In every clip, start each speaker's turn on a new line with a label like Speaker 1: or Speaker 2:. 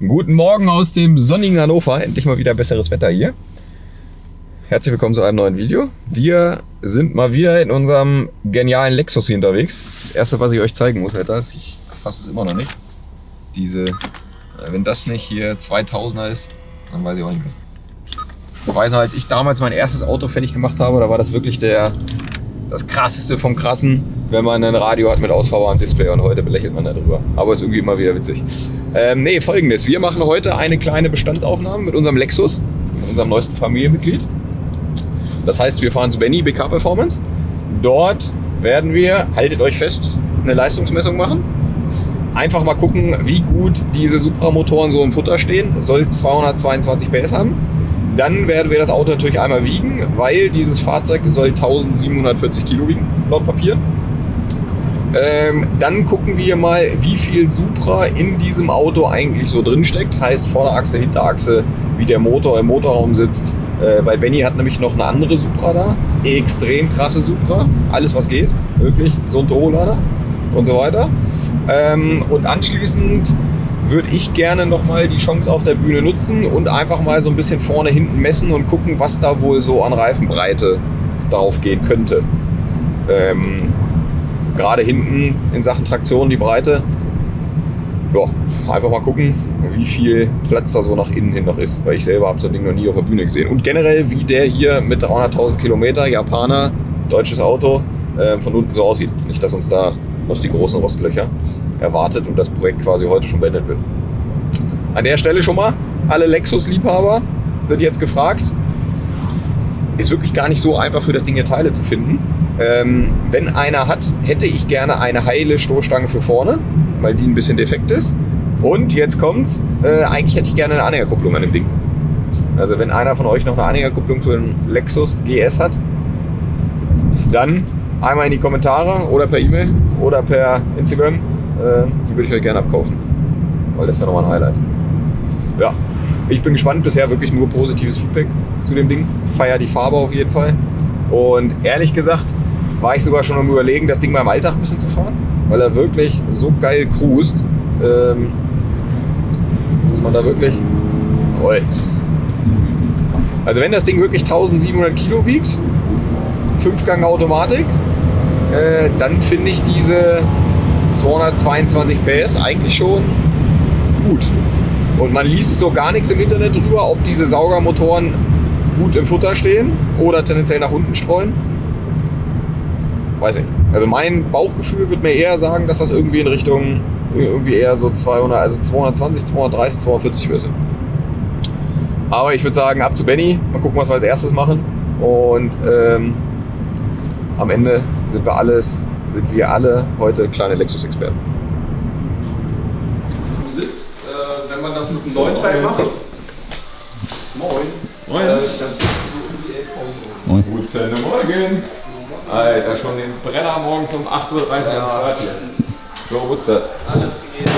Speaker 1: Guten Morgen aus dem sonnigen Hannover. Endlich mal wieder besseres Wetter hier. Herzlich willkommen zu einem neuen Video. Wir sind mal wieder in unserem genialen Lexus hier unterwegs. Das erste, was ich euch zeigen muss, Alter, ist, ich fasse es immer noch nicht. Diese, äh, wenn das nicht hier 2000er ist, dann weiß ich auch nicht mehr. Ich weiß noch, als ich damals mein erstes Auto fertig gemacht habe, da war das wirklich der, das krasseste vom krassen, wenn man ein Radio hat mit ausfahrbarem Display und heute belächelt man darüber. Aber ist irgendwie immer wieder witzig. Ähm, nee, folgendes. Wir machen heute eine kleine Bestandsaufnahme mit unserem Lexus, mit unserem neuesten Familienmitglied. Das heißt, wir fahren zu Benny BK Performance. Dort werden wir, haltet euch fest, eine Leistungsmessung machen. Einfach mal gucken, wie gut diese Supra-Motoren so im Futter stehen. Soll 222 PS haben. Dann werden wir das Auto natürlich einmal wiegen, weil dieses Fahrzeug soll 1740 Kilo wiegen, laut Papier. Ähm, dann gucken wir mal, wie viel Supra in diesem Auto eigentlich so drin steckt. Heißt Vorderachse, Hinterachse, wie der Motor im Motorraum sitzt. Äh, weil Benny hat nämlich noch eine andere Supra da. Extrem krasse Supra. Alles was geht. Wirklich. So ein Turbolader und so weiter. Ähm, und anschließend würde ich gerne nochmal die Chance auf der Bühne nutzen und einfach mal so ein bisschen vorne hinten messen und gucken, was da wohl so an Reifenbreite drauf gehen könnte. Ähm, Gerade hinten in Sachen Traktion die Breite. Ja, einfach mal gucken, wie viel Platz da so nach innen hin noch ist, weil ich selber habe so ein Ding noch nie auf der Bühne gesehen. Und generell, wie der hier mit 300.000 Kilometer, Japaner, deutsches Auto, äh, von unten so aussieht. Nicht, dass uns da noch die großen Rostlöcher erwartet und das Projekt quasi heute schon beendet wird. An der Stelle schon mal, alle Lexus-Liebhaber sind jetzt gefragt. Ist wirklich gar nicht so einfach für das Ding hier Teile zu finden. Ähm, wenn einer hat, hätte ich gerne eine heile Stoßstange für vorne, weil die ein bisschen defekt ist. Und jetzt kommt's, äh, eigentlich hätte ich gerne eine Anhängerkupplung an dem Ding. Also wenn einer von euch noch eine Anhängerkupplung für einen Lexus GS hat, dann einmal in die Kommentare oder per E-Mail oder per Instagram. Äh, die würde ich euch gerne abkaufen, weil das wäre nochmal ein Highlight. Ja, ich bin gespannt. Bisher wirklich nur positives Feedback zu dem Ding. Ich feiere die Farbe auf jeden Fall. Und ehrlich gesagt war ich sogar schon am überlegen, das Ding mal im Alltag ein bisschen zu fahren, weil er wirklich so geil cruist, ähm, dass man da wirklich... Oi. Also wenn das Ding wirklich 1700 Kilo wiegt, 5-Gang Automatik, äh, dann finde ich diese 222 PS eigentlich schon gut. Und man liest so gar nichts im Internet drüber, ob diese Saugermotoren gut im Futter stehen oder tendenziell nach unten streuen. Weiß ich. Also mein Bauchgefühl wird mir eher sagen, dass das irgendwie in Richtung irgendwie eher so 200, also 220, 230, 240 wäre. Aber ich würde sagen, ab zu Benny. Mal gucken, was wir als erstes machen. Und ähm, am Ende sind wir alles, sind wir alle heute kleine Lexus-Experten.
Speaker 2: Sitz, äh, wenn man das mit einem neuen Teil macht. Moin.
Speaker 1: Moin.
Speaker 2: Äh,
Speaker 1: Guten Morgen. Alter, schon den Brenner morgens um 8.30 Uhr hier. So, wo ist das?
Speaker 2: Alles gegeben.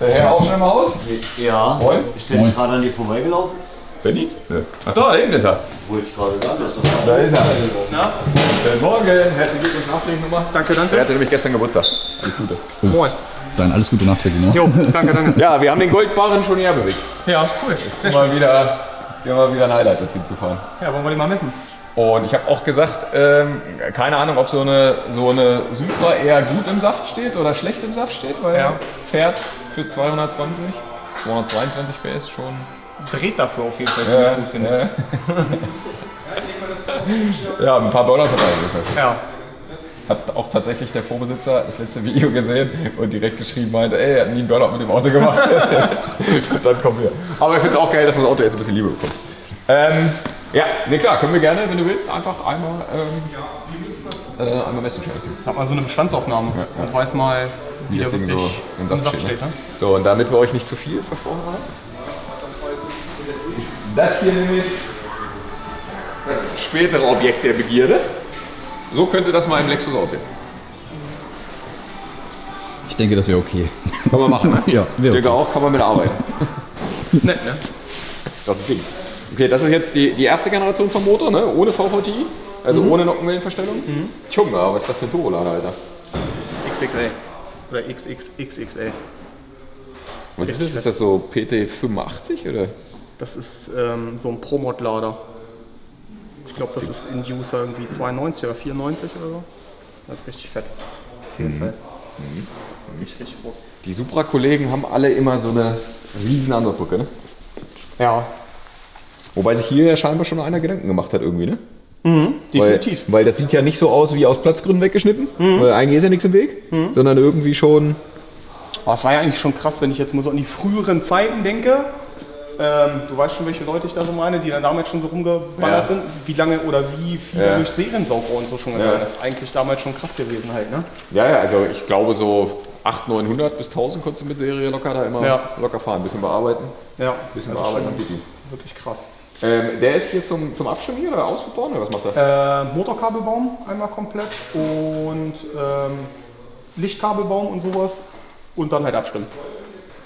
Speaker 1: Der Herr auch schon im Haus?
Speaker 3: Ja.
Speaker 1: Moin.
Speaker 3: Ist der nicht gerade an dir vorbeigelaufen?
Speaker 1: Benny? Nö. Ach da, da hinten ist er.
Speaker 3: Wollte ich gerade dass das
Speaker 1: Da ist er.
Speaker 2: Na?
Speaker 1: Guten Morgen. Herzlichen Glückwunsch nachträglich nochmal.
Speaker 2: Danke,
Speaker 1: Er
Speaker 2: danke.
Speaker 1: hatte nämlich gestern Geburtstag. Alles Gute.
Speaker 2: Moin.
Speaker 4: Dann alles Gute nachträglich noch.
Speaker 2: Jo, danke, danke.
Speaker 1: Ja, wir haben den Goldbarren schon näher bewegt.
Speaker 2: Ja, cool. Sehr schön.
Speaker 1: Mal wieder, immer wieder ein Highlight, das Ding zu fahren.
Speaker 2: Ja, wollen wir den mal messen?
Speaker 1: Und ich habe auch gesagt, ähm, keine Ahnung, ob so eine, so eine Supra eher gut im Saft steht oder schlecht im Saft steht, weil
Speaker 2: Ja.
Speaker 1: fährt für 220, 222 PS schon.
Speaker 2: Dreht dafür auf jeden Fall ziemlich gut, finde
Speaker 1: ja. ja, ein paar jeden Fall.
Speaker 2: ich. Ja.
Speaker 1: Hat auch tatsächlich der Vorbesitzer das letzte Video gesehen und direkt geschrieben meinte, ey, er hat nie einen Burnout mit dem Auto gemacht. und dann kommen wir. Aber ich finde es auch geil, dass das Auto jetzt ein bisschen Liebe bekommt. Ähm, ja, ne klar, können wir gerne, wenn du willst, einfach einmal, ähm, äh, einmal messen.
Speaker 2: Hat mal so eine Bestandsaufnahme und weiß mal, wie, der
Speaker 1: das Ding
Speaker 2: wirklich
Speaker 1: so im Saft steht,
Speaker 2: steht.
Speaker 1: ne?
Speaker 2: Ne?
Speaker 1: So, und damit wir euch nicht zu viel versprochen haben, ist das hier nämlich das spätere Objekt der Begierde. So könnte das mal im Lexus aussehen.
Speaker 4: Ich denke, das wäre okay.
Speaker 1: Kann man machen, ne?
Speaker 4: Ja,
Speaker 1: Ich
Speaker 4: wäre
Speaker 1: denke
Speaker 4: okay.
Speaker 1: auch, kann man mitarbeiten.
Speaker 2: Nett, ne?
Speaker 1: Das ist das Ding. Okay, das ist jetzt die, die erste Generation vom Motor, ne? ohne VVTi, also ohne Nockenwellenverstellung. Junge, aber was ist das für ein Turbolader, Alter?
Speaker 2: XXL. Oder XXXXL.
Speaker 1: Was ist das? Ist das so PT85 oder?
Speaker 2: Das ist ähm, so ein Pro-Mod-Lader. Ich glaube, das ist Inducer irgendwie 92 oder 94 oder so. Das ist richtig fett. Auf jeden Fall. Richtig, richtig groß.
Speaker 1: Die Supra-Kollegen haben alle immer so eine riesen Ansatzbrücke, ne?
Speaker 2: Ja,
Speaker 1: Wobei sich hier ja scheinbar schon einer Gedanken gemacht hat irgendwie, ne?
Speaker 2: definitiv.
Speaker 1: Weil, weil das sieht ja nicht so aus wie aus Platzgründen weggeschnitten, weil eigentlich ist ja nichts im Weg, sondern irgendwie schon.
Speaker 2: Aber es war ja eigentlich schon krass, wenn ich jetzt mal so an die früheren Zeiten denke. Ähm, du weißt schon, welche Leute ich da so meine, die dann damals schon so rumgeballert
Speaker 1: Ja.
Speaker 2: sind, wie lange oder wie viel
Speaker 1: Ja.
Speaker 2: durch Seriensauger und so schon gegangen
Speaker 1: Ja.
Speaker 2: ist. Eigentlich damals schon krass gewesen halt, ne?
Speaker 1: Ja, ja, also ich glaube so 800, 900 bis 1000 konntest du mit Serie locker da immer
Speaker 2: Ja.
Speaker 1: locker fahren. Ein bisschen bearbeiten,
Speaker 2: Ja,
Speaker 1: bisschen
Speaker 2: das ist
Speaker 1: bearbeiten Pipi.
Speaker 2: wirklich krass.
Speaker 1: Ähm, der ist hier zum, zum Abstimmen hier oder ausbauen oder was macht er?
Speaker 2: Äh, Motorkabelbaum einmal komplett und ähm, Lichtkabelbaum und sowas und dann halt abstimmen.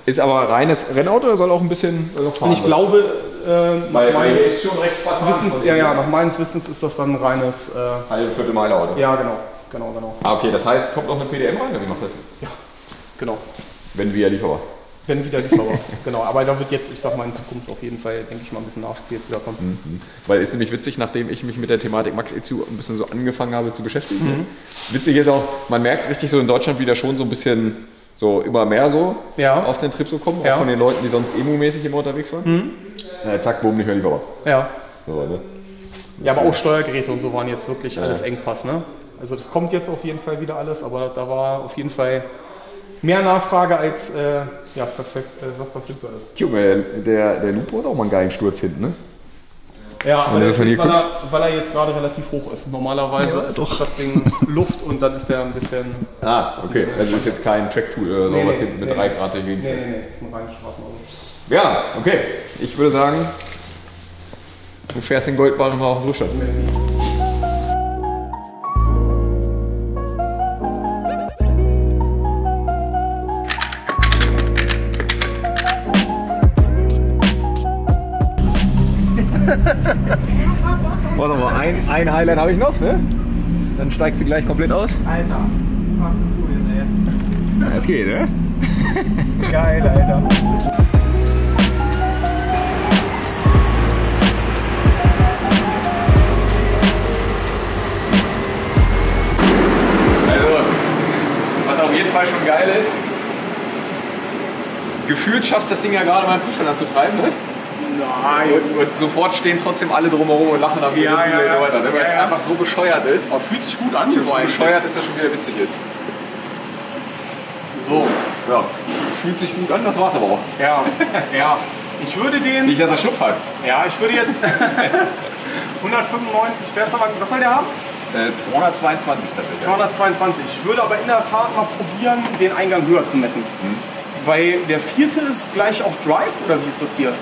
Speaker 1: Ist aber reines Rennauto oder soll auch ein bisschen äh, noch fahren?
Speaker 2: Und ich glaube, äh, nach,
Speaker 1: weil,
Speaker 2: meines
Speaker 1: ist schon recht spartan.
Speaker 2: Wissens, ja, ja, nach meines Wissens ist das dann ein reines, äh,
Speaker 1: Halbe Viertelmeile Auto.
Speaker 2: ja genau, genau, genau,
Speaker 1: Ah, okay, das heißt, kommt noch eine PDM rein oder wie macht das?
Speaker 2: genau.
Speaker 1: Wenn wir lieferbar.
Speaker 2: Wenn wieder lieferbar. genau, aber da wird jetzt, ich sag mal, in Zukunft auf jeden Fall, denke ich mal, ein bisschen Nachspiel jetzt wieder kommen.
Speaker 1: Weil ist nämlich witzig, nachdem ich mich mit der Thematik Max ECU ein bisschen so angefangen habe zu beschäftigen. Witzig ist auch, man merkt richtig so in Deutschland wieder schon so ein bisschen so immer mehr so
Speaker 2: Ja.
Speaker 1: auf den Trip so kommen,
Speaker 2: Ja.
Speaker 1: auch von den Leuten, die sonst emo-mäßig immer unterwegs waren. Ja, zack, boom, nicht mehr lieferbar.
Speaker 2: Ja.
Speaker 1: So, ne?
Speaker 2: Ja, aber auch Steuergeräte und so waren jetzt wirklich alles Engpass, ne? Also das kommt jetzt auf jeden Fall wieder alles, aber da war auf jeden Fall mehr Nachfrage als äh, ja, verf- äh, was verfügbar ist.
Speaker 1: Junge, der, der Lupo hat auch mal einen geilen Sturz hinten, ne?
Speaker 2: Ja, ist,
Speaker 1: hier
Speaker 2: weil, er, weil er jetzt gerade relativ hoch ist. Normalerweise ist doch das Ding Luft und dann ist der ein bisschen.
Speaker 1: Ah, okay. Also ist jetzt kein Track-Tool oder so,
Speaker 2: Nee,
Speaker 1: was
Speaker 2: nee,
Speaker 1: hinten mit
Speaker 2: nee.
Speaker 1: drei Grad dagegen
Speaker 2: Nee, nee, nee, ist ein reines Straßenauto.
Speaker 1: Ja, okay. Ich würde sagen, du fährst den Goldbarren mal auf den Ruhestand. Ein, ein Highlight habe ich noch, ne? Dann steigst du gleich komplett aus.
Speaker 2: Alter, was du
Speaker 1: Ja, es geht, ne?
Speaker 2: ey. Geil, Alter.
Speaker 1: Also, was auf jeden Fall schon geil ist, gefühlt schafft das Ding ja gerade mal einen Prüfstand anzutreiben, ne?
Speaker 2: Nein.
Speaker 1: Und, und sofort stehen trotzdem alle drumherum und lachen am
Speaker 2: Ja, ja, ja.
Speaker 1: weiter, ne? weil
Speaker 2: Ja,
Speaker 1: es
Speaker 2: ja.
Speaker 1: einfach so bescheuert ist.
Speaker 2: Aber fühlt sich gut an.
Speaker 1: So bescheuert ist, dass schon wieder witzig ist.
Speaker 2: So.
Speaker 1: Ja. Fühlt sich gut an, das war's aber auch.
Speaker 2: Ja, ja. Ich würde den.
Speaker 1: Nicht, dass er Schnupf hat.
Speaker 2: Ja, ich würde jetzt 195 besser. Was soll der haben?
Speaker 1: Äh, 222 tatsächlich.
Speaker 2: 222. Ich würde aber in der Tat mal probieren, den Eingang höher zu messen. Weil der vierte ist gleich auf Drive oder wie ist das hier?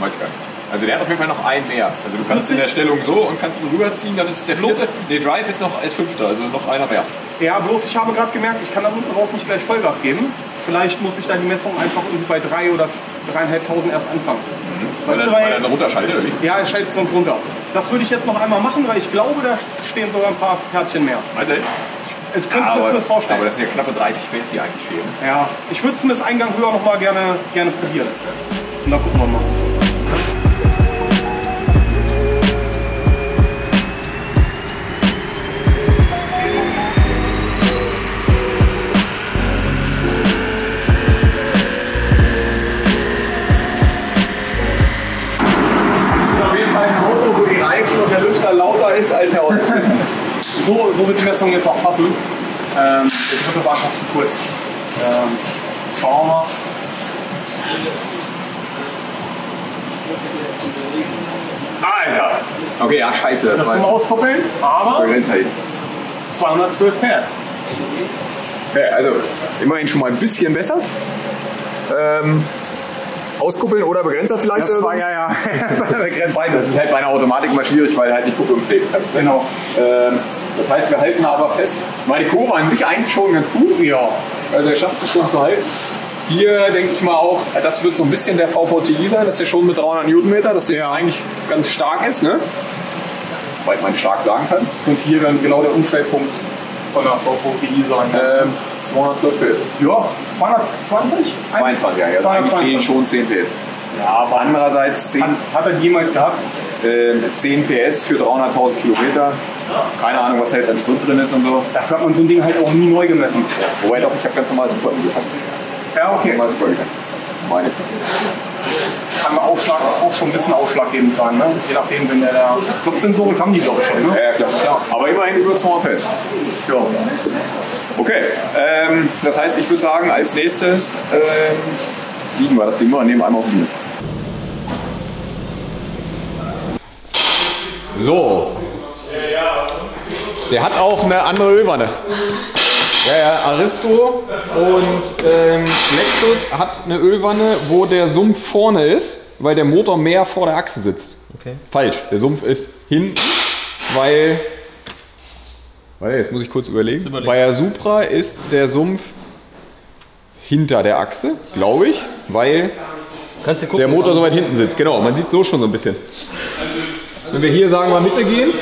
Speaker 1: Weiß gar nicht. Also der hat auf jeden Fall noch einen mehr. Also du kannst in der Stellung so und kannst ihn rüberziehen, dann ist es der vierte. Nee, Drive ist noch als fünfter, also noch einer mehr.
Speaker 2: Ja, bloß ich habe gerade gemerkt, ich kann da unten raus nicht gleich Vollgas geben. Vielleicht muss ich da die Messung einfach irgendwie bei drei oder dreieinhalbtausend erst anfangen.
Speaker 1: Weil
Speaker 2: Weißt
Speaker 1: er,
Speaker 2: du,
Speaker 1: weil
Speaker 2: weil,
Speaker 1: dann runterschaltet, oder wie?
Speaker 2: ja, er schaltet sonst runter. Das würde ich jetzt noch einmal machen, weil ich glaube, da stehen sogar ein paar Kärtchen mehr.
Speaker 1: Also,
Speaker 2: Es könnte
Speaker 1: aber,
Speaker 2: mir zumindest vorstellen.
Speaker 1: aber das sind ja knappe 30 PS, die eigentlich fehlen.
Speaker 2: Ja, ich würde zumindest Eingang höher noch mal gerne, gerne probieren. Und dann gucken wir mal. 212 PS.
Speaker 1: Ja, also immerhin schon mal ein bisschen besser. Ähm, auskuppeln oder Begrenzer vielleicht?
Speaker 2: Das war ja, ja. Das
Speaker 1: ist halt bei einer Automatik mal schwierig, weil halt die kannst. ne?
Speaker 2: Genau.
Speaker 1: Ähm, das heißt, wir halten aber fest. Meine Kurve an sich eigentlich schon ganz gut.
Speaker 2: Ja.
Speaker 1: Also er schafft es schon zu halten. Hier denke ich mal auch, das wird so ein bisschen der VVTI sein, dass der schon mit 300 Newtonmeter, dass der
Speaker 2: Ja.
Speaker 1: eigentlich ganz stark ist, ne? Weil man stark sagen kann.
Speaker 2: Und hier dann genau der Umstellpunkt von der VVGI sein.
Speaker 1: Ähm, 212 PS.
Speaker 2: Ja, 220?
Speaker 1: 22, ja, also eigentlich fehlen schon 10 PS.
Speaker 2: Ja, aber
Speaker 1: Andererseits 10,
Speaker 2: hat, hat er jemals gehabt?
Speaker 1: äh, 10 PS für 300.000 Kilometer. Keine Ahnung, was da jetzt an Sprit drin ist und so.
Speaker 2: Dafür hat man so ein Ding halt auch nie neu gemessen.
Speaker 1: Wobei doch, ich habe ganz normal Super gehabt.
Speaker 2: Ja, okay.
Speaker 1: Meine.
Speaker 2: Kann man auch schon ein bisschen ausschlaggebend sein, ne? Je nachdem, wenn der da. Clubsensorik haben die, glaube ich, schon, ne?
Speaker 1: Ja, klar. Ja. Aber immerhin über 200 PS.
Speaker 2: Ja.
Speaker 1: Okay, ähm, das heißt, ich würde sagen, als nächstes ähm, liegen wir das Ding mal nehmen einmal auf die. So. Der hat auch eine andere Ölwanne. Ja, ja, Aristo und ähm, Lexus hat eine Ölwanne, wo der Sumpf vorne ist, weil der Motor mehr vor der Achse sitzt.
Speaker 5: Okay.
Speaker 1: Falsch, der Sumpf ist hinten, weil. Weil, jetzt muss ich kurz überlegen.
Speaker 5: überlegen.
Speaker 1: Bei der Supra ist der Sumpf hinter der Achse, glaube ich, weil
Speaker 5: Kannst du gucken?
Speaker 1: der Motor so weit hinten sitzt. Genau, man sieht so schon so ein bisschen. Wenn wir hier sagen wir Mitte gehen,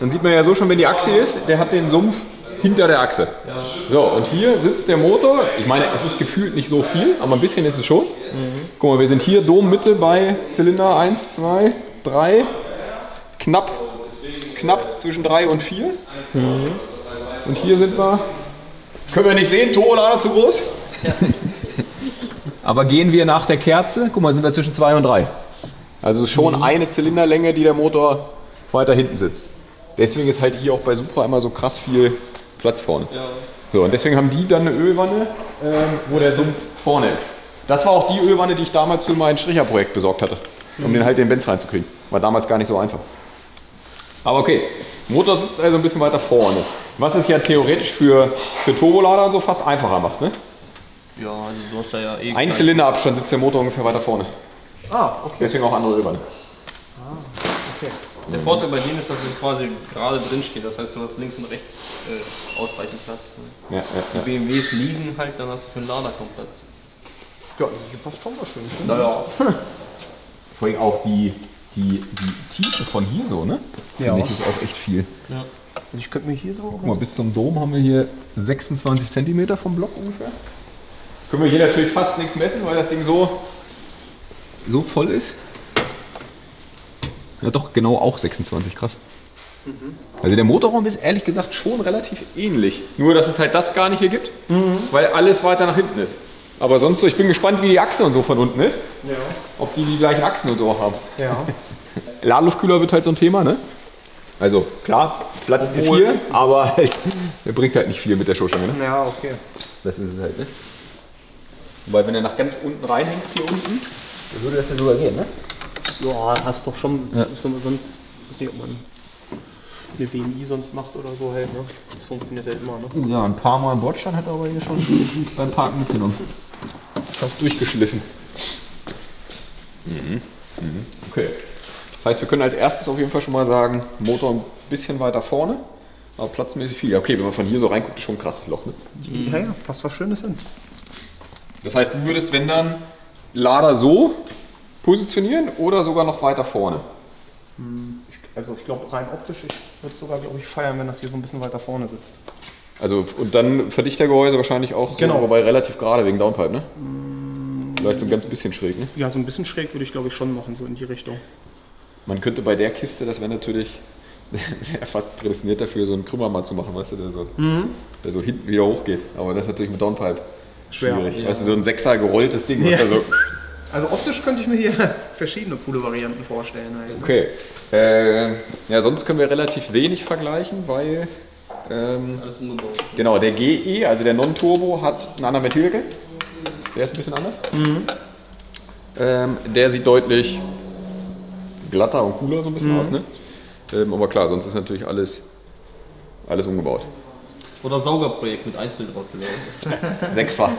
Speaker 1: dann sieht man ja so schon, wenn die Achse ist, der hat den Sumpf hinter der Achse. So, und hier sitzt der Motor. Ich meine, es ist gefühlt nicht so viel, aber ein bisschen ist es schon. Guck mal, wir sind hier Dommitte bei Zylinder 1, 2, 3, knapp, knapp zwischen 3 und 4. Und hier sind wir. Können wir nicht sehen, Turbolader zu groß? Aber gehen wir nach der Kerze, guck mal, sind wir zwischen 2 und 3. Also schon eine Zylinderlänge, die der Motor weiter hinten sitzt. Deswegen ist halt hier auch bei Supra immer so krass viel Platz vorne. So, und deswegen haben die dann eine Ölwanne, ähm, wo der Sumpf vorne ist. Das war auch die Ölwanne, die ich damals für mein Stricherprojekt besorgt hatte, um den halt den Benz reinzukriegen. War damals gar nicht so einfach. Aber okay, Motor sitzt also ein bisschen weiter vorne. Was es ja theoretisch für, für Turbolader und so fast einfacher macht. Ne?
Speaker 5: Ja, also du hast da ja eh.
Speaker 1: Ein Zylinderabstand sitzt der Motor ungefähr weiter vorne.
Speaker 2: Ah, okay.
Speaker 1: Deswegen auch andere Ölwanne.
Speaker 5: Der Vorteil bei denen ist, dass es quasi gerade drin steht. Das heißt, du hast links und rechts äh, ausreichend Platz.
Speaker 1: Ja, ja, ja.
Speaker 5: Die BMWs liegen halt, dann hast du für den Lader kaum Platz.
Speaker 2: Ja, hier passt schon was Schönes.
Speaker 5: Naja.
Speaker 1: Vor allem auch die, die, die Tiefe von hier so, ne?
Speaker 2: Ja.
Speaker 1: Finde ich ist auch echt viel.
Speaker 2: Also ich könnte mir hier so.
Speaker 1: Guck mal, bis zum Dom haben wir hier 26 cm vom Block ungefähr. Können wir hier natürlich fast nichts messen, weil das Ding so, so voll ist. Ja doch, genau auch 26, krass. Also der Motorraum ist ehrlich gesagt schon relativ ähnlich. Nur, dass es halt das gar nicht hier gibt, weil alles weiter nach hinten ist. Aber sonst so, ich bin gespannt, wie die Achse und so von unten ist.
Speaker 2: Ja.
Speaker 1: Ob die die gleichen Achsen und so auch haben.
Speaker 2: Ja.
Speaker 1: Ladeluftkühler wird halt so ein Thema, ne? Also klar, Platz ist
Speaker 2: Obwohl-
Speaker 1: hier, aber halt, der bringt halt nicht viel mit der Stoßstange, ne?
Speaker 2: Ja, okay.
Speaker 1: Das ist es halt, ne? Wobei, wenn du nach ganz unten reinhängst hier unten, dann würde das ja sogar gehen, ne?
Speaker 2: Ja, hast doch schon.
Speaker 1: Ja.
Speaker 2: Sonst, weiß nicht, ob man eine WMI sonst macht oder so halt, ne? Das funktioniert ja immer, ne?
Speaker 1: Ja, ein paar Mal Bordstein hat er aber hier schon beim Parken mitgenommen. Fast durchgeschliffen. Mhm. Mhm. Okay. Das heißt, wir können als erstes auf jeden Fall schon mal sagen, Motor ein bisschen weiter vorne, aber platzmäßig viel. Ja, okay, wenn man von hier so reinguckt, ist schon ein krasses Loch, ne?
Speaker 2: Ja, ja, passt was Schönes hin.
Speaker 1: Das heißt, du würdest, wenn dann, Lader so positionieren oder sogar noch weiter vorne?
Speaker 2: Ich, also ich glaube rein optisch, ich würde es sogar, glaube ich, feiern, wenn das hier so ein bisschen weiter vorne sitzt.
Speaker 1: Also, und dann Verdichtergehäuse wahrscheinlich auch,
Speaker 2: Genau.
Speaker 1: so, wobei relativ gerade wegen Downpipe, ne? Vielleicht so ein ganz bisschen schräg, ne?
Speaker 2: Ja, so ein bisschen schräg würde ich, glaube ich, schon machen, so in die Richtung.
Speaker 1: Man könnte bei der Kiste, das wäre natürlich wär fast prädestiniert dafür, so einen Krümmer mal zu machen, weißt du, der so, der so hinten wieder hochgeht. Aber das ist natürlich mit Downpipe
Speaker 2: Schwer.
Speaker 1: schwierig. Weißt du, so ein Sechser gerolltes Ding, was
Speaker 2: Ja.
Speaker 1: da so.
Speaker 2: Also optisch könnte ich mir hier verschiedene coole Varianten vorstellen. Halt.
Speaker 1: Okay. Äh, ja, sonst können wir relativ wenig vergleichen, weil. Ähm,
Speaker 5: Alles umgebaut.
Speaker 1: Genau, der GE, also der Non-Turbo, hat einen anderen Ventilwinkel. Der ist ein bisschen anders. Ähm, der sieht deutlich glatter und cooler so ein bisschen aus. Ne? Ähm, aber klar, sonst ist natürlich alles, alles umgebaut.
Speaker 5: Oder Saugerprojekt mit Einzeldrossel.
Speaker 1: Sechsfach.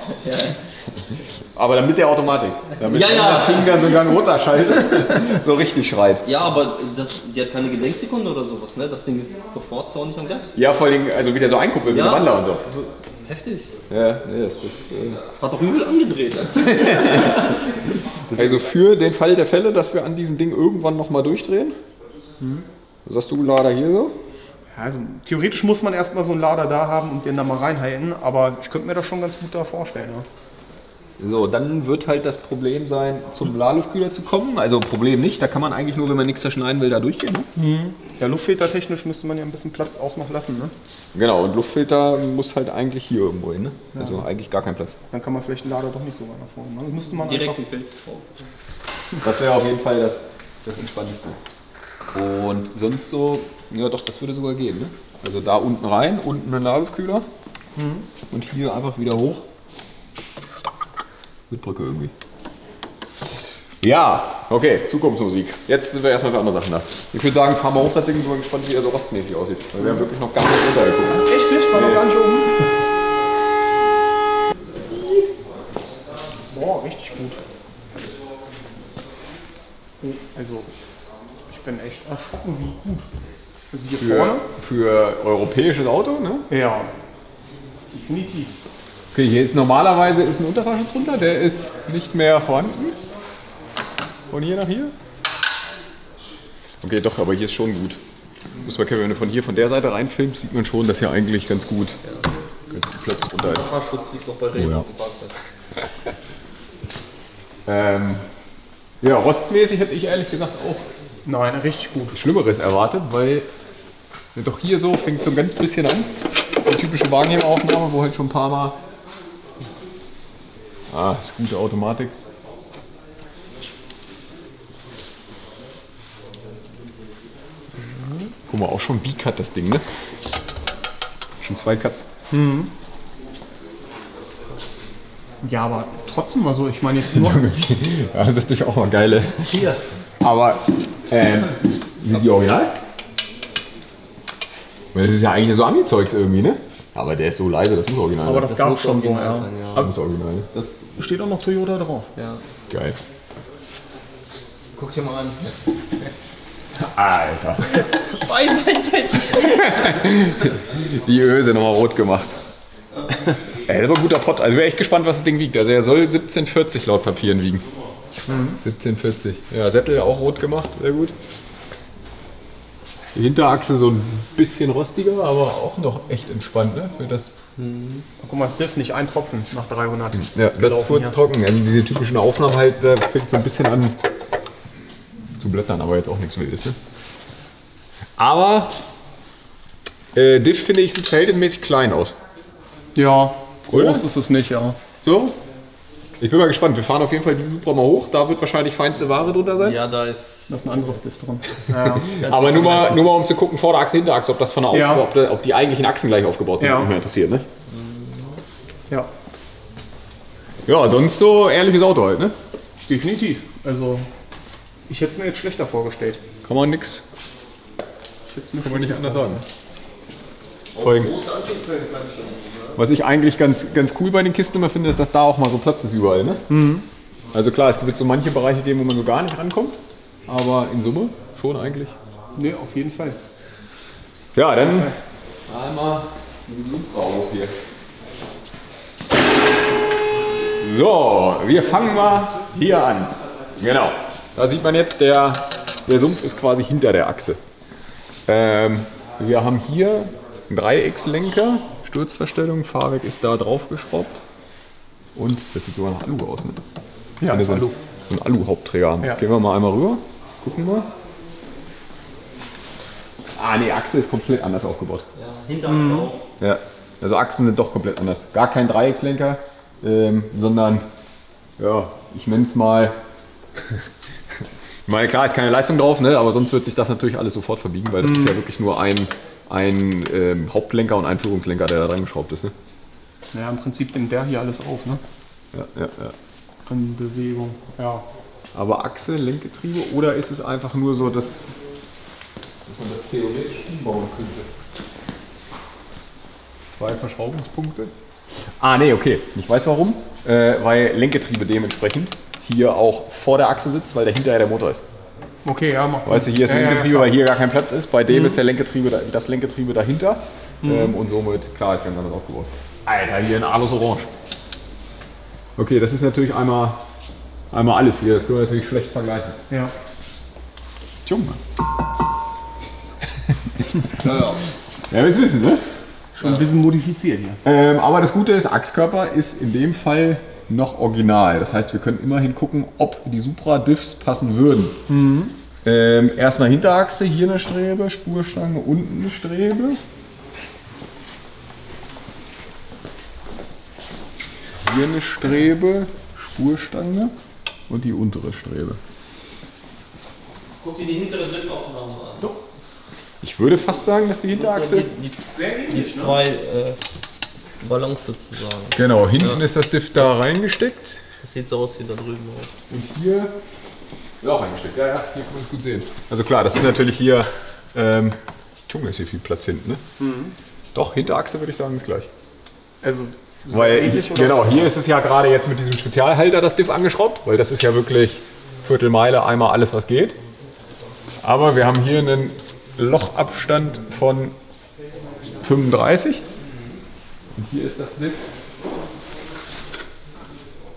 Speaker 1: Aber dann mit der Automatik. Damit
Speaker 5: Ja, ja.
Speaker 1: das Ding dann so einen Gang runterschaltet, so richtig schreit.
Speaker 5: Ja, aber das, die hat keine Gedenksekunde oder sowas, ne? Das Ding ist sofort zornig am Gas.
Speaker 1: Ja, vor allem, also wieder so einkuppeln mit
Speaker 5: Ja.
Speaker 1: dem Wandler und so.
Speaker 5: Also, heftig.
Speaker 1: Ja, nee, das ist. Äh,
Speaker 5: Hat doch übel angedreht.
Speaker 1: Also für den Fall der Fälle, dass wir an diesem Ding irgendwann nochmal durchdrehen. Was sagst du, Lader hier so?
Speaker 2: Also theoretisch muss man erstmal so einen Lader da haben und den da mal reinhalten, aber ich könnte mir das schon ganz gut da vorstellen. Ja.
Speaker 1: So, dann wird halt das Problem sein, zum Laluftkühler zu kommen. Also Problem nicht, da kann man eigentlich nur, wenn man nichts zerschneiden will, da durchgehen. Ne?
Speaker 2: Ja, luftfiltertechnisch müsste man ja ein bisschen Platz auch noch lassen. Ne?
Speaker 1: Genau, und Luftfilter muss halt eigentlich hier irgendwo hin. Ne? Also eigentlich gar kein Platz.
Speaker 2: Dann kann man vielleicht den Lader doch nicht so weit nach vorne. Ne? Das müsste man
Speaker 5: Direkt
Speaker 2: einfach.
Speaker 5: ein Pilz drauf.
Speaker 1: Das wäre auf jeden Fall das, das Entspannteste. Und sonst so, ja doch, das würde sogar gehen. Ne? Also da unten rein, unten ein Laluftkühler und hier einfach wieder hoch. Mit Brücke irgendwie. Ja, okay, Zukunftsmusik. Jetzt sind wir erstmal für andere Sachen da. Ich würde sagen, fahren wir hoch das Ding, sind wir gespannt, wie er so rostmäßig aussieht. Weil wir haben wirklich noch gar nicht runtergeguckt.
Speaker 2: Echt nicht? War noch gar nicht oben. Boah, richtig gut. Also, bin echt erschrocken, wie gut. Also hier
Speaker 1: Für,
Speaker 2: vorne?
Speaker 1: für europäisches Auto, ne?
Speaker 2: Ja. Definitiv.
Speaker 1: Okay, hier ist normalerweise ist ein Unterfahrschutz drunter, der ist nicht mehr vorhanden. Von hier nach hier. Okay, doch, aber hier ist schon gut. Muss man kennen, wenn du von hier, von der Seite reinfilmst, sieht man schon, dass hier eigentlich ganz gut, ganz gut Platz drunter ist.
Speaker 5: Fahrschutz liegt noch bei Rewe
Speaker 1: Oh ja.
Speaker 5: auf dem Parkplatz.
Speaker 1: Ähm, ja, rostmäßig hätte ich ehrlich gesagt auch
Speaker 2: Nein, richtig gut.
Speaker 1: Schlimmeres erwartet, weil ja, doch hier so fängt so ein ganz bisschen an. Die typische Wagenheberaufnahme, wo halt schon ein paar Mal. Ah, ist gute Automatik. Guck mal, auch schon B-Cut das Ding, ne? Schon zwei Cuts.
Speaker 2: Ja, aber trotzdem mal so, ich meine jetzt nur.
Speaker 1: Ja, das ist natürlich auch mal geile.
Speaker 3: Hier.
Speaker 1: Aber, ähm, sind die original? Weil das ist ja eigentlich so Ami-Zeugs irgendwie, ne? Aber der ist so leise, das muss original
Speaker 2: Aber
Speaker 1: sein.
Speaker 2: das gab es schon so, ja.
Speaker 5: sein, ja.
Speaker 1: Das original. ne?
Speaker 5: Das,
Speaker 2: Steht auch noch Toyota drauf.
Speaker 5: ja.
Speaker 1: Geil.
Speaker 5: Guck dir mal an.
Speaker 1: Alter. Die Öse nochmal rot gemacht. Ey, das war ein guter Pott. Also wäre echt gespannt, was das Ding wiegt. Also er soll 1740 laut Papieren wiegen. 1740. Ja, Sättel auch rot gemacht, sehr gut. Die Hinterachse so ein bisschen rostiger, aber auch noch echt entspannt, ne? Für das
Speaker 2: Guck mal, es Diff nicht ein Tropfen nach 300.
Speaker 1: Ja, das ist kurz
Speaker 2: hier.
Speaker 1: trocken. Also diese typischen Aufnahmen halt, da fängt so ein bisschen an zu blättern, aber jetzt auch nichts Wildes. Ne? Aber äh, Diff finde ich sieht verhältnismäßig klein aus.
Speaker 2: Ja, groß
Speaker 1: Oder?
Speaker 2: ist es nicht, ja.
Speaker 1: So? Ich bin mal gespannt. Wir fahren auf jeden Fall die Supra mal hoch. Da wird wahrscheinlich feinste Ware drunter sein.
Speaker 5: Ja, da ist.
Speaker 2: Da ist ein anderes Diff drin. Ja.
Speaker 1: Aber nur mal, nur mal um zu gucken, Vorderachse, Hinterachse, ob das von der
Speaker 2: Ja.
Speaker 1: Ob, da- ob die eigentlichen Achsen gleich aufgebaut sind,
Speaker 2: Ja.
Speaker 1: ja. mich mal interessiert. Ne?
Speaker 2: ja,
Speaker 1: Ja, sonst so ehrliches Auto halt. Ne?
Speaker 2: definitiv. Also, ich hätte es mir jetzt schlechter vorgestellt.
Speaker 1: Kann man nix,
Speaker 2: Ich hätte es mir
Speaker 1: kann man nicht anders sagen. Vor allem, Was ich eigentlich ganz, ganz cool bei den Kisten immer finde, ist, dass da auch mal so Platz ist überall. Ne? Also klar, es wird so manche Bereiche geben, wo man so gar nicht rankommt. Aber in Summe schon eigentlich.
Speaker 2: Nee, auf jeden Fall.
Speaker 1: Ja, dann einmal Supra hoch hier. So, wir fangen mal hier an. Genau. Da sieht man jetzt, der, der Sumpf ist quasi hinter der Achse. Ähm, wir haben hier einen Dreieckslenker, Sturzverstellung, Fahrwerk ist da drauf geschraubt. Und das sieht sogar nach Alu aus. Ne?
Speaker 2: Ja,
Speaker 1: Wenn
Speaker 2: ist Alu.
Speaker 1: so ein Alu-Hauptträger.
Speaker 2: Ja.
Speaker 1: Jetzt gehen wir mal einmal rüber. Gucken wir. Ah, nee, Achse ist komplett anders aufgebaut.
Speaker 5: Ja, Hinterachse auch.
Speaker 1: Ja, also Achsen sind doch komplett anders. Gar kein Dreieckslenker, ähm, sondern, ja, ich nenne es mal. ich meine, klar, ist keine Leistung drauf, ne? aber sonst wird sich das natürlich alles sofort verbiegen, weil das ist ja wirklich nur ein, ein ähm, Hauptlenker und ein Führungslenker, der da dran geschraubt ist. Ne?
Speaker 2: Ja, im Prinzip nimmt der hier alles auf, ne?
Speaker 1: Ja, ja, ja.
Speaker 2: An Bewegung. Ja.
Speaker 1: Aber Achse, Lenkgetriebe oder ist es einfach nur so, dass, dass man das theoretisch umbauen könnte? Zwei Verschraubungspunkte. Ah, nee, okay. Ich weiß warum. Äh, weil Lenkgetriebe dementsprechend hier auch vor der Achse sitzt, weil dahinter ja der Motor ist.
Speaker 2: Okay, ja, macht
Speaker 1: Weißt du, hier ist
Speaker 2: ja, ja,
Speaker 1: Lenkgetriebe,
Speaker 2: ja,
Speaker 1: weil hier gar kein Platz ist. Bei dem ist der Lenkgetriebe, da- das Lenkgetriebe dahinter. Ähm, und somit, klar, ist ganz anders aufgebaut. Alter, hier in Alus Orange. Okay, das ist natürlich einmal, einmal alles hier. Das können wir natürlich schlecht vergleichen.
Speaker 2: Ja.
Speaker 1: Junge.
Speaker 5: Ja,
Speaker 1: willst wissen, ne?
Speaker 2: Schon ein bisschen modifiziert hier.
Speaker 1: Ähm, aber das Gute ist, Achskörper ist in dem Fall noch original. Das heißt, wir können immerhin gucken, ob die Supra-Diffs passen würden. Ähm, erstmal Hinterachse, hier eine Strebe, Spurstange, unten eine Strebe. Hier eine Strebe, Spurstange und die untere Strebe.
Speaker 5: Guck dir die hintere Driftaufnahme an.
Speaker 1: Ich würde fast sagen, dass die Hinterachse.
Speaker 5: Die, die, die zwei äh, Ballons sozusagen.
Speaker 1: Genau, hinten ist das Diff da reingesteckt.
Speaker 5: Das sieht so aus wie da drüben auch.
Speaker 1: Und hier ist auch eingesteckt. Ja, ja, hier kann man es gut sehen. Also klar, das ist natürlich hier. Ähm, Junge, ist hier viel Platz hinten, ne? Doch, Hinterachse würde ich sagen, ist gleich.
Speaker 2: Also, so
Speaker 1: Weil,
Speaker 2: ähnlich, oder?
Speaker 1: genau, hier ist es ja gerade jetzt mit diesem Spezialhalter das Diff angeschraubt, weil das ist ja wirklich Viertelmeile, einmal alles, was geht. Aber wir haben hier einen Lochabstand von 35. Und hier ist das Diff.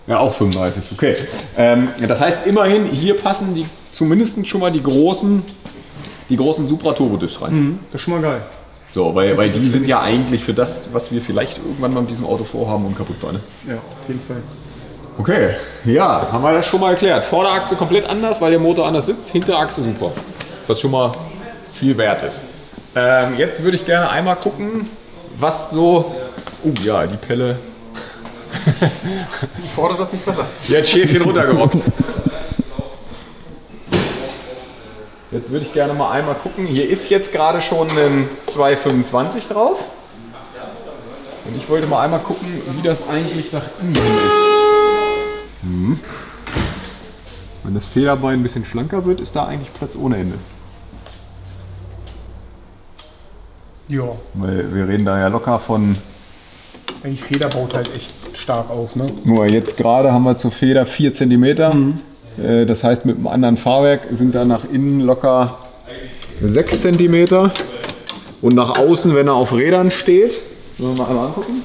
Speaker 1: Ja, auch 35, okay. Ähm, das heißt, immerhin, hier passen die zumindest schon mal die großen, die großen Supra-Turbo-Diffs rein.
Speaker 2: Mhm, Das ist schon mal geil.
Speaker 1: So, weil, weil die sind ja eigentlich für das, was wir vielleicht irgendwann mal mit diesem Auto vorhaben, unkaputtbar. Ne?
Speaker 2: Ja, auf jeden Fall.
Speaker 1: Okay, ja, haben wir das schon mal erklärt. Vorderachse komplett anders, weil der Motor anders sitzt, Hinterachse super. Was schon mal viel wert ist. Ähm, jetzt würde ich gerne einmal gucken, was so. Oh ja, die Pelle.
Speaker 2: Ich fordere das nicht besser.
Speaker 1: Hat Schäfchen runtergerockt. Jetzt würde ich gerne mal einmal gucken. Hier ist jetzt gerade schon ein 225 drauf. Und ich wollte mal einmal gucken, wie das eigentlich nach innen ist. Hm. Wenn das Federbein ein bisschen schlanker wird, ist da eigentlich Platz ohne Ende.
Speaker 2: Ja,
Speaker 1: Weil wir reden da ja locker von.
Speaker 2: die Feder baut halt echt stark auf, ne?
Speaker 1: Nur jetzt gerade haben wir zur Feder 4 cm. Äh, Das heißt, mit einem anderen Fahrwerk sind da nach innen locker 6 cm. Und nach außen, wenn er auf Rädern steht, wollen wir mal einmal angucken.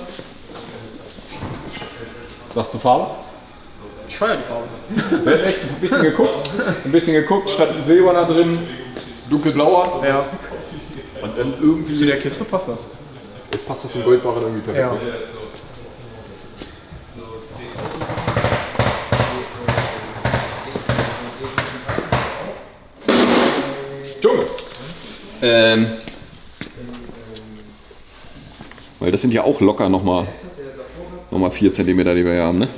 Speaker 1: Was zur Farbe?
Speaker 2: Ich feiere die Farbe.
Speaker 1: Wir haben echt ein bisschen geguckt, ein bisschen geguckt, statt ein silberner drin, dunkelblauer.
Speaker 2: Ja,
Speaker 1: dann irgendwie
Speaker 2: zu der Kiste passt das.
Speaker 1: passt das im Goldbarren irgendwie perfekt.
Speaker 2: Ja.
Speaker 1: Junge! Ähm. Weil das sind ja auch locker nochmal noch mal 4 cm, die wir hier haben, ne?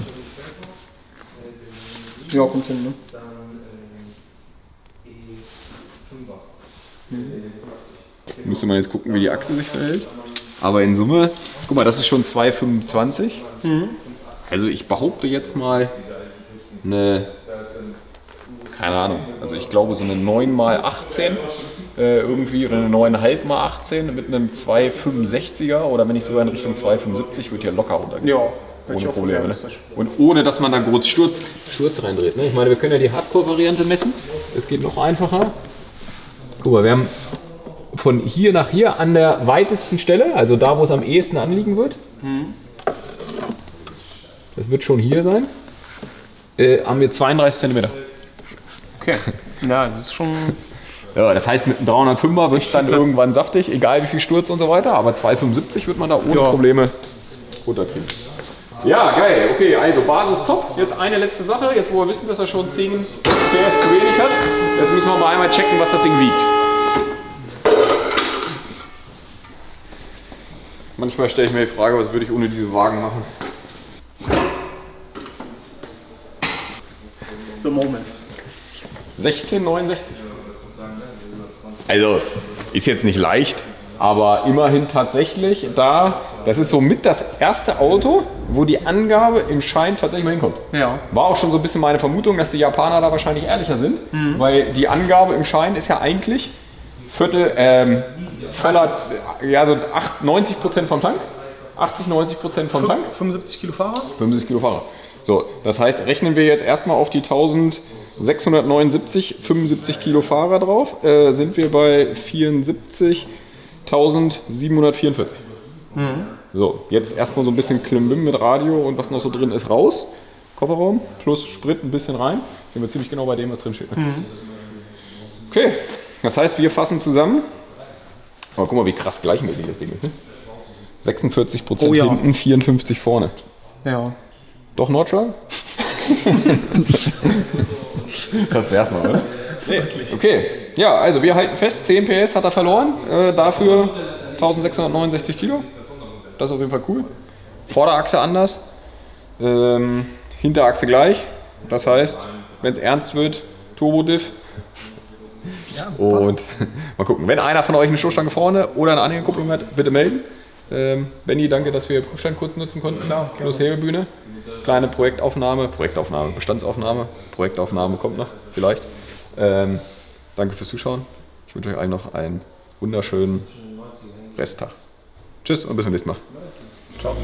Speaker 2: Ja, kommt hin, ne?
Speaker 1: Müsste man jetzt gucken, wie die Achse sich verhält. Aber in Summe, guck mal, das ist schon 2,25. Also ich behaupte jetzt mal eine, keine Ahnung, also ich glaube so eine 9 mal 18 äh, irgendwie oder eine 9,5 mal 18 mit einem 2,65er oder wenn ich sogar in Richtung 2,75 wird hier locker runtergehen.
Speaker 2: Ja,
Speaker 1: Ohne Probleme. Ne? Und ohne, dass man da groß Sturz, Sturz reindreht. Ne? Ich meine, wir können ja die Hardcore-Variante messen. Es geht noch einfacher. Guck mal, wir haben von hier nach hier an der weitesten Stelle, also da, wo es am ehesten anliegen wird. Das wird schon hier sein. Äh, haben wir 32 cm.
Speaker 2: Okay. Ja, das ist schon.
Speaker 1: Ja, das heißt, mit einem 305er wird es dann irgendwann saftig, egal wie viel Sturz und so weiter. Aber 275 wird man da ohne
Speaker 2: Ja.
Speaker 1: Probleme runterkriegen. Ja, geil. Okay, also Basis top. Jetzt eine letzte Sache. Jetzt, wo wir wissen, dass er schon 10 PS zu wenig hat. Jetzt müssen wir mal einmal checken, was das Ding wiegt. Manchmal stelle ich mir die Frage, was würde ich ohne diese Wagen machen?
Speaker 2: So Moment.
Speaker 1: 16,69. Also, ist jetzt nicht leicht, aber immerhin tatsächlich da, das ist somit das erste Auto, wo die Angabe im Schein tatsächlich mal hinkommt.
Speaker 2: Ja.
Speaker 1: War auch schon so ein bisschen meine Vermutung, dass die Japaner da wahrscheinlich ehrlicher sind, weil die Angabe im Schein ist ja eigentlich Viertel, ähm, voller, ja, so 8, 90 Prozent vom Tank. 80, 90 Prozent vom Tank.
Speaker 2: 75 Kilo Fahrer?
Speaker 1: 75 Kilo Fahrer. So, das heißt, rechnen wir jetzt erstmal auf die 1679, 75 Kilo Fahrer drauf, äh, sind wir bei 74.744. So, jetzt erstmal so ein bisschen Klimbim mit Radio und was noch so drin ist raus. Kofferraum plus Sprit ein bisschen rein. Sind wir ziemlich genau bei dem, was drin steht. Ne? Okay, das heißt, wir fassen zusammen. Aber guck mal, wie krass gleichmäßig das Ding ist. Ne? 46%
Speaker 2: Oh ja.
Speaker 1: hinten, 54 vorne.
Speaker 2: Ja.
Speaker 1: Doch Nordschau? das wär's mal, oder? Okay, ja, also wir halten fest, 10 PS hat er verloren, äh, dafür 1669 Kilo. Das ist auf jeden Fall cool. Vorderachse anders, ähm, Hinterachse gleich. Das heißt, wenn es ernst wird, Turbo-Diff. Und mal gucken, wenn einer von euch eine Stoßstange vorne oder eine Anhängerkupplung hat, bitte melden. Ähm, Benny, danke, dass wir Prüfstand kurz nutzen konnten. Klar, plus Hebebühne. Kleine Projektaufnahme, Projektaufnahme, Bestandsaufnahme, Projektaufnahme kommt noch, vielleicht. Ähm, danke fürs Zuschauen. Ich wünsche euch allen noch einen wunderschönen Resttag. Tschüss und bis zum nächsten Mal.
Speaker 2: Ciao.